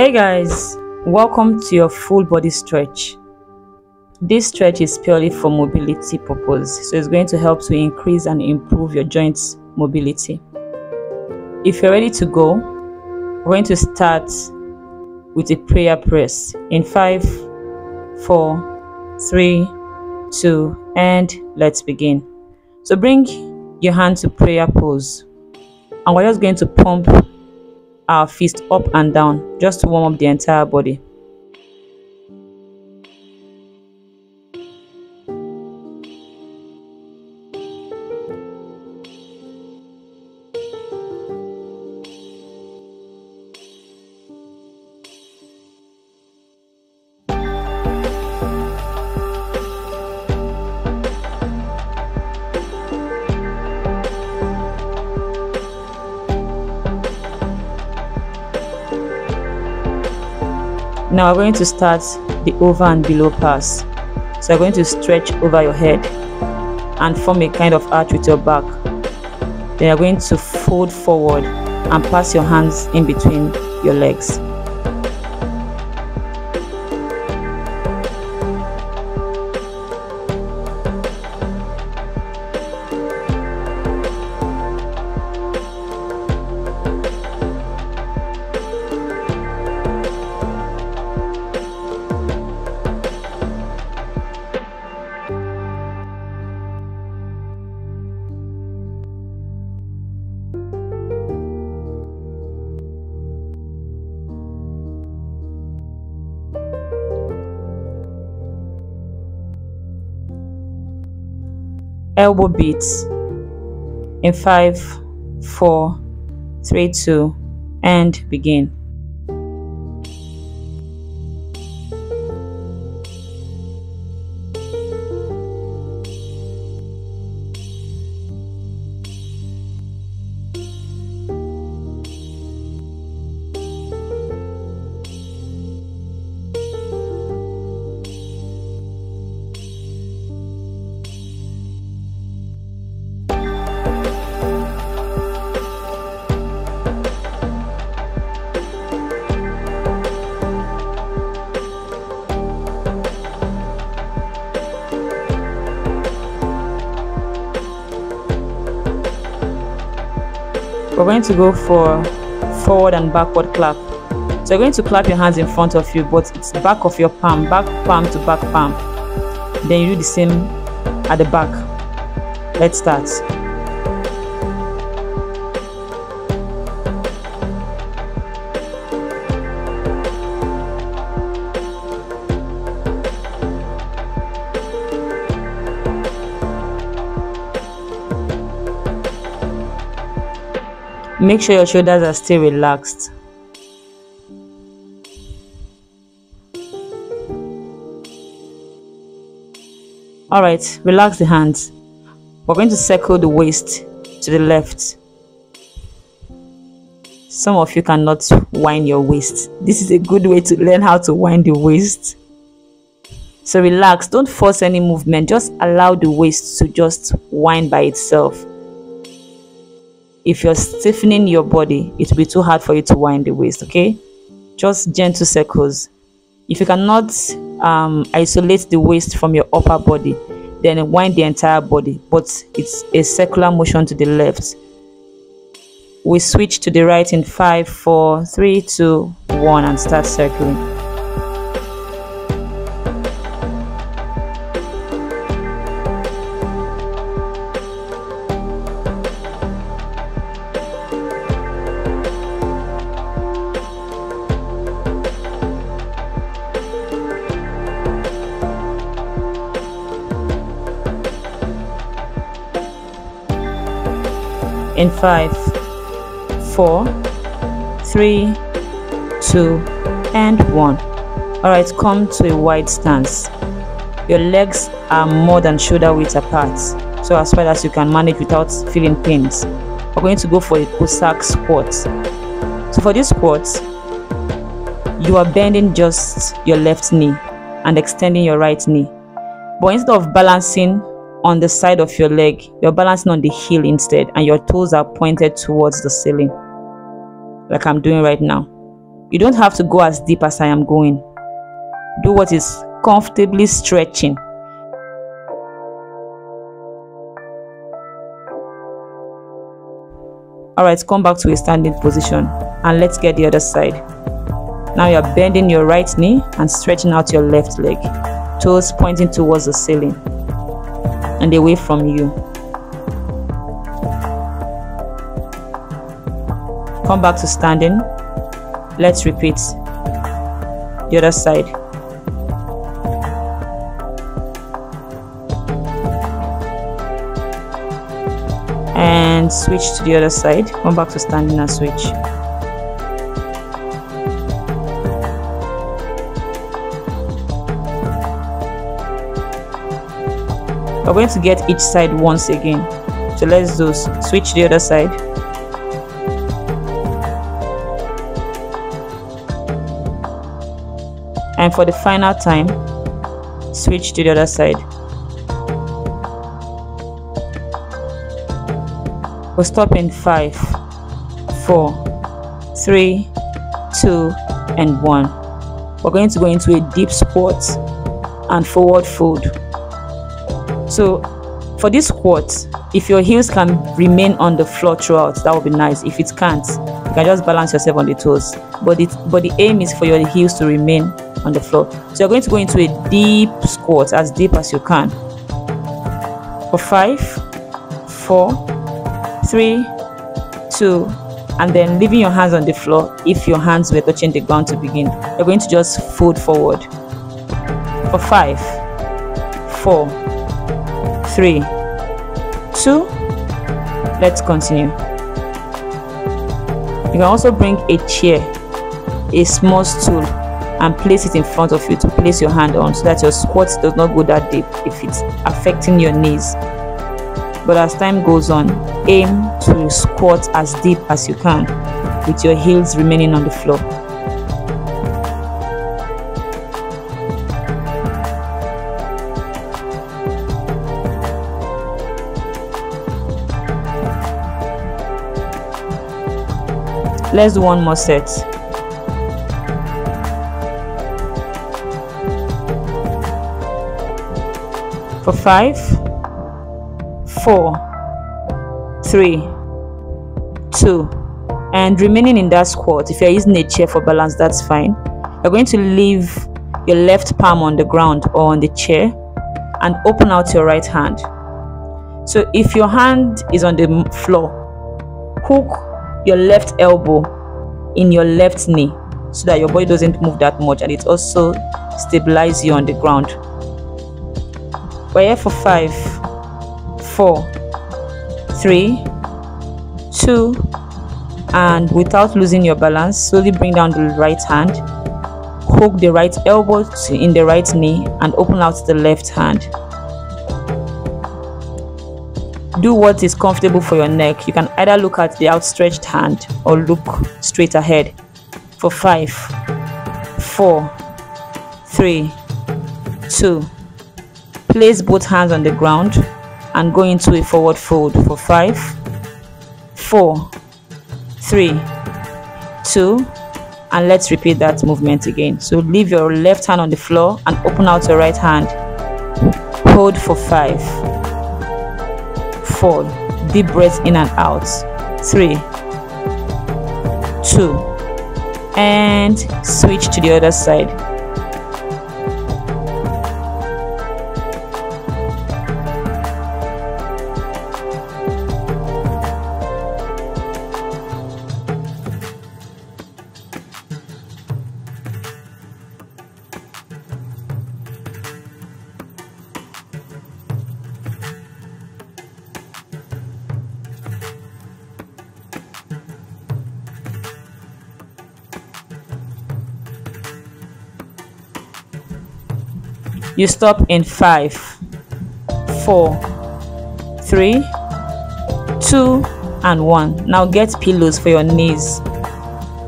Hey guys, welcome to your full body stretch. This stretch is purely for mobility purpose, so it's going to help to increase and improve your joints mobility. If you're ready to go, we're going to start with a prayer press in 5, 4, 3, 2, and let's begin. So bring your hand to prayer pose, and we're just going to pump our fist up and down just to warm up the entire body. Now we're going to start the over and below pass. So you're going to stretch over your head and form a kind of arch with your back. Then you're going to fold forward and pass your hands in between your legs. Elbow beats in five, four, three, two, and begin. We're going to go for forward and backward clap. So you're going to clap your hands in front of you but it's the back of your palm back palm to back palm. Then you do the same at the back. Let's start Make sure your shoulders are still relaxed. Alright, relax the hands. We're going to circle the waist to the left. Some of you cannot wind your waist. This is a good way to learn how to wind the waist. So relax, don't force any movement, just allow the waist to just wind by itself if you're stiffening your body, it will be too hard for you to wind the waist, okay? Just gentle circles. If you cannot um, isolate the waist from your upper body, then wind the entire body, but it's a circular motion to the left. We switch to the right in five, four, three, two, one, and start circling. Five, four, three, two, and one. Alright, come to a wide stance. Your legs are more than shoulder width apart, so as far as you can manage without feeling pains. We're going to go for a Cossack squat. So for this squat, you are bending just your left knee and extending your right knee. But instead of balancing on the side of your leg. You're balancing on the heel instead, and your toes are pointed towards the ceiling, like I'm doing right now. You don't have to go as deep as I am going. Do what is comfortably stretching. Alright, come back to a standing position and let's get the other side. Now you're bending your right knee and stretching out your left leg, toes pointing towards the ceiling and away from you. Come back to standing. Let's repeat the other side. And switch to the other side. Come back to standing and switch. We're going to get each side once again. So let's do switch the other side. and for the final time switch to the other side we'll stop in five four three two and one we're going to go into a deep squat and forward fold so for this squat if your heels can remain on the floor throughout that would be nice if it can't you can just balance yourself on the toes but it but the aim is for your heels to remain on the floor. So you're going to go into a deep squat, as deep as you can. For five, four, three, two, and then leaving your hands on the floor if your hands were touching the ground to begin. You're going to just fold forward. For five, four, three, two, let's continue. You can also bring a chair, a small stool and place it in front of you to place your hand on so that your squat does not go that deep if it's affecting your knees. But as time goes on, aim to squat as deep as you can with your heels remaining on the floor. Let's do one more set. for five, four, three, two, and remaining in that squat. If you're using a chair for balance, that's fine. You're going to leave your left palm on the ground or on the chair and open out your right hand. So if your hand is on the floor, hook your left elbow in your left knee so that your body doesn't move that much and it also stabilizes you on the ground. We're here for five, four, three, two, and without losing your balance, slowly bring down the right hand, hook the right elbow in the right knee, and open out the left hand. Do what is comfortable for your neck. You can either look at the outstretched hand or look straight ahead. For five, four, three, two Place both hands on the ground and go into a forward fold for five, four, three, two, and let's repeat that movement again. So leave your left hand on the floor and open out your right hand. Hold for five, four, deep breath in and out, three, two, and switch to the other side. You stop in five four three two and one. Now get pillows for your knees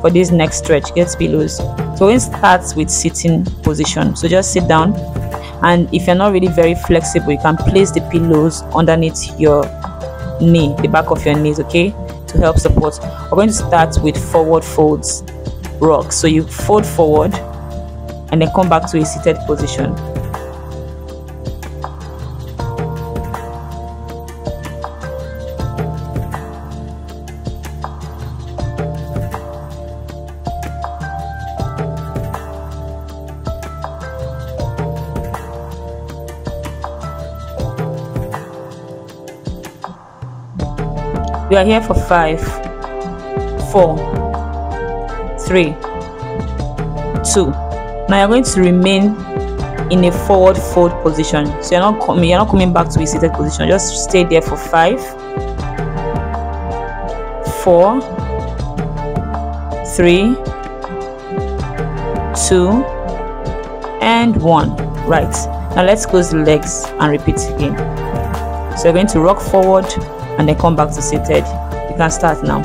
for this next stretch. Get pillows. So it starts with sitting position. So just sit down. And if you're not really very flexible you can place the pillows underneath your knee the back of your knees okay to help support. We're going to start with forward folds rock. So you fold forward and then come back to a seated position We are here for five, four, three, two. Now you're going to remain in a forward fold position. So you're not coming, you're not coming back to a seated position. Just stay there for five, four, three, two, and one. Right. Now let's close the legs and repeat again. So you're going to rock forward and then come back to seated you can start now.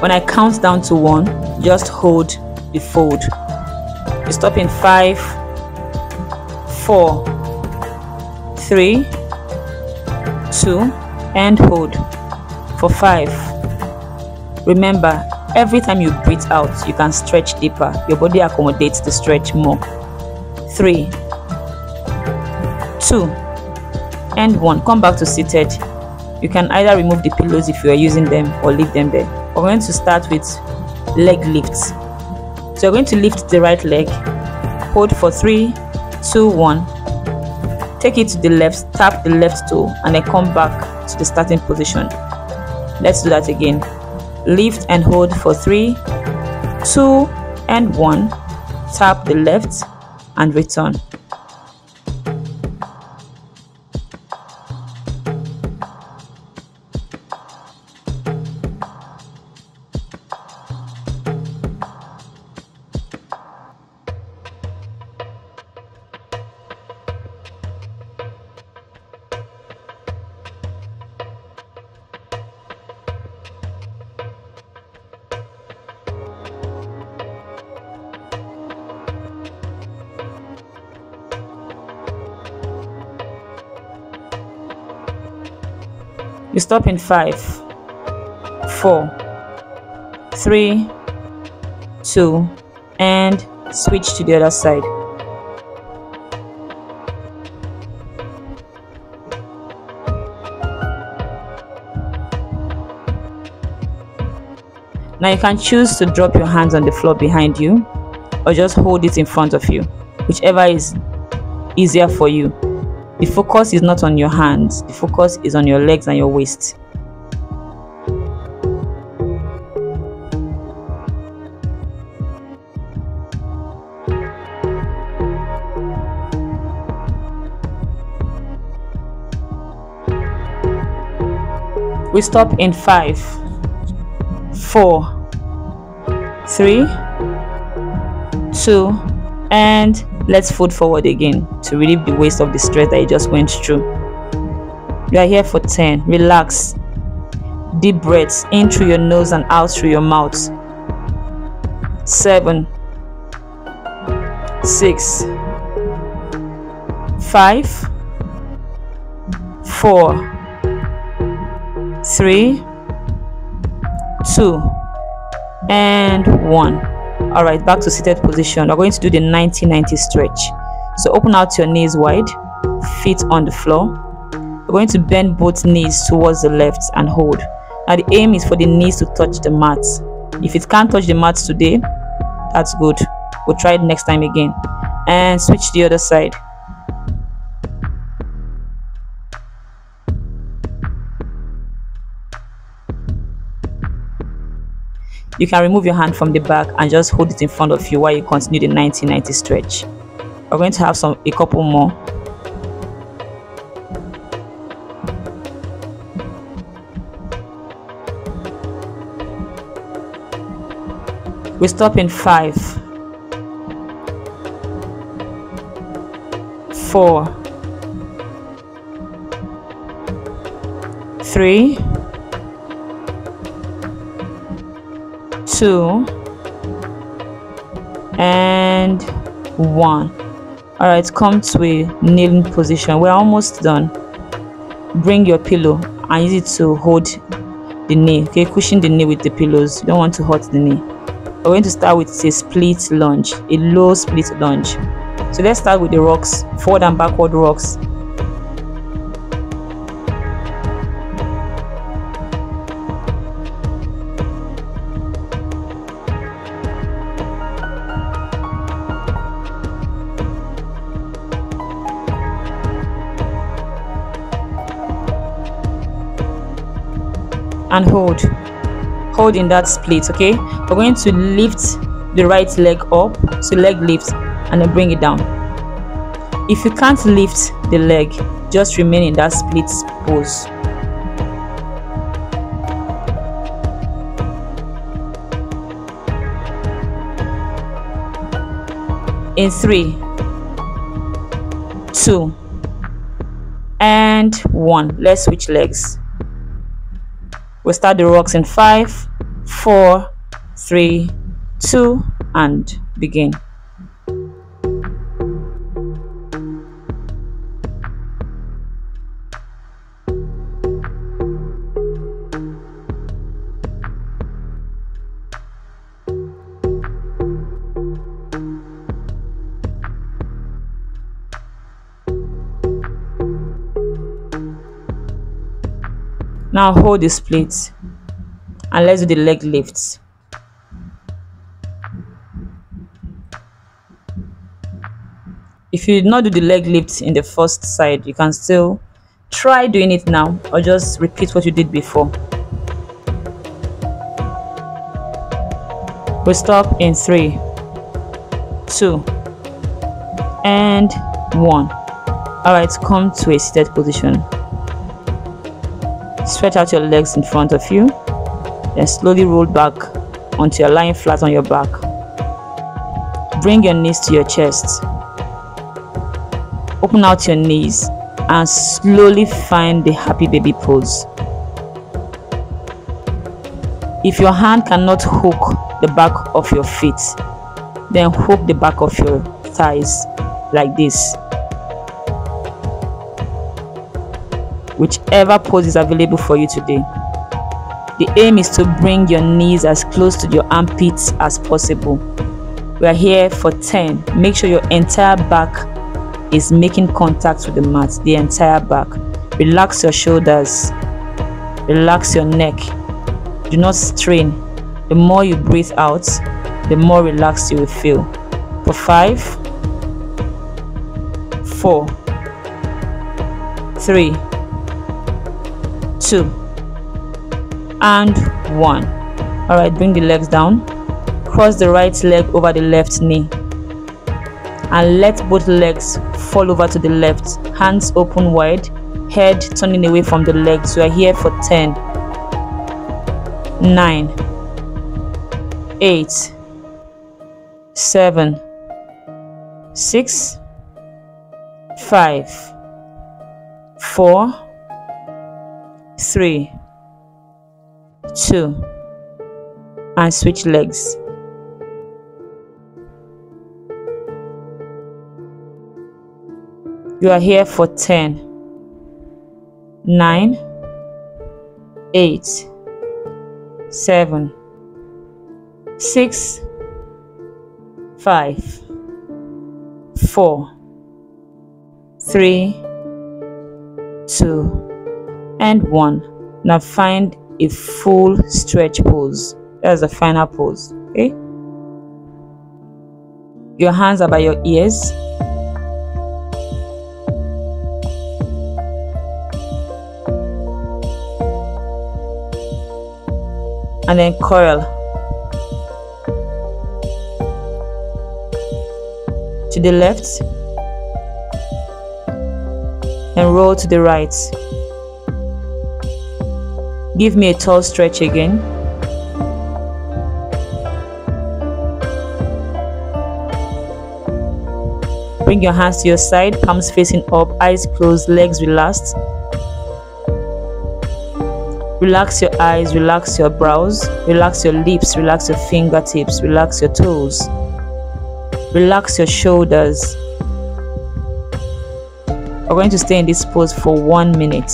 When i count down to one just hold the fold. You stop in five four three two and hold for 5. Remember, every time you breathe out, you can stretch deeper. Your body accommodates the stretch more. 3. 2. And 1. Come back to seated. You can either remove the pillows if you are using them or leave them there. We're going to start with leg lifts. So you're going to lift the right leg, hold for three, two, one. Take it to the left, tap the left toe, and then come back to the starting position. Let's do that again. Lift and hold for three, two, and one. Tap the left and return. Stop in five, four, three, two, and switch to the other side. Now you can choose to drop your hands on the floor behind you or just hold it in front of you, whichever is easier for you. The focus is not on your hands, the focus is on your legs and your waist. We stop in five, four, three, two, and let's fold forward again to relieve the waist of the stress that you just went through. You are here for 10 relax. Deep breaths in through your nose and out through your mouth. 7 6 5 4 3 2 and 1 all right back to seated position. We're going to do the 90 90 stretch. So open out your knees wide feet on the floor. We're going to bend both knees towards the left and hold. Now the aim is for the knees to touch the mat. If it can't touch the mat today that's good. We'll try it next time again. And switch the other side You can remove your hand from the back and just hold it in front of you while you continue the 90-90 stretch. We're going to have some a couple more. We stop in five, four, three, two, and one. All right come to a kneeling position. We're almost done. Bring your pillow and use it to hold the knee okay? Cushion the knee with the pillows. You don't want to hurt the knee. We're going to start with a split lunge a low split lunge. So let's start with the rocks forward and backward rocks and hold. Hold in that split okay? We're going to lift the right leg up so leg lift and then bring it down. If you can't lift the leg just remain in that split pose. In three two and one. Let's switch legs We'll start the rocks in five, four, three, two, and begin. Now hold the split and let's do the leg lifts. If you did not do the leg lift in the first side you can still try doing it now or just repeat what you did before. We stop in three two and one. All right come to a seated position Stretch out your legs in front of you. Then slowly roll back until you're lying flat on your back. Bring your knees to your chest. Open out your knees and slowly find the happy baby pose. If your hand cannot hook the back of your feet, then hook the back of your thighs like this whichever pose is available for you today. The aim is to bring your knees as close to your armpits as possible. We are here for 10. Make sure your entire back is making contact with the mat, the entire back. Relax your shoulders, relax your neck. Do not strain. The more you breathe out, the more relaxed you will feel. For five, four, three two. And one. All right bring the legs down. Cross the right leg over the left knee. And let both legs fall over to the left. Hands open wide. Head turning away from the legs. We are here for 10 9 8 7 6 5 4 three, two, and switch legs. You are here for 10, 9, 8, 7, 6, 5, 4, 3, 2, and one. Now find a full stretch pose. That's the final pose okay? Your hands are by your ears. And then curl to the left. And roll to the right Give me a tall stretch again. Bring your hands to your side, palms facing up, eyes closed, legs relaxed. Relax your eyes, relax your brows, relax your lips, relax your fingertips, relax your toes. relax your shoulders we're going to stay in this pose for one minute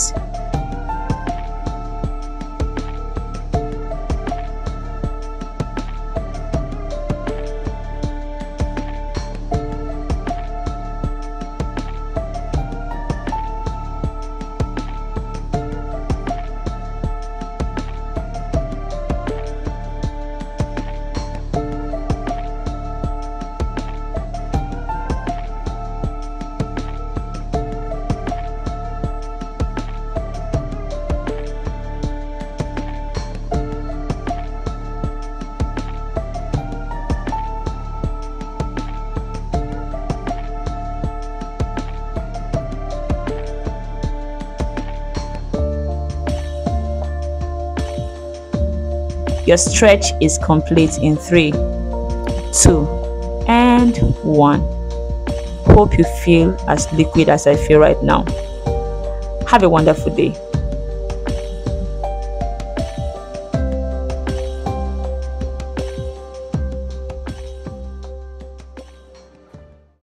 Your stretch is complete in three, two, and one. Hope you feel as liquid as I feel right now. Have a wonderful day.